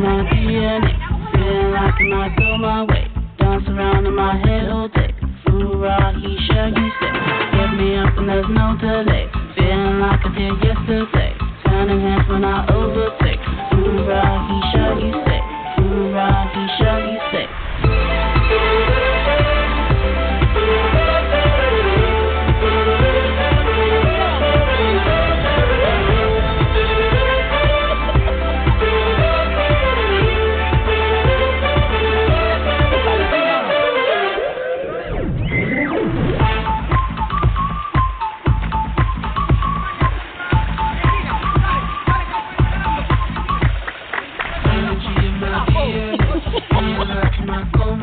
my DNA. Feeling like I might throw my weight. Dance around in my head all day. Hoorah, he sure you stay. Get me up and there's no delay. Feeling like I did yesterday. Turning heads when I my phone.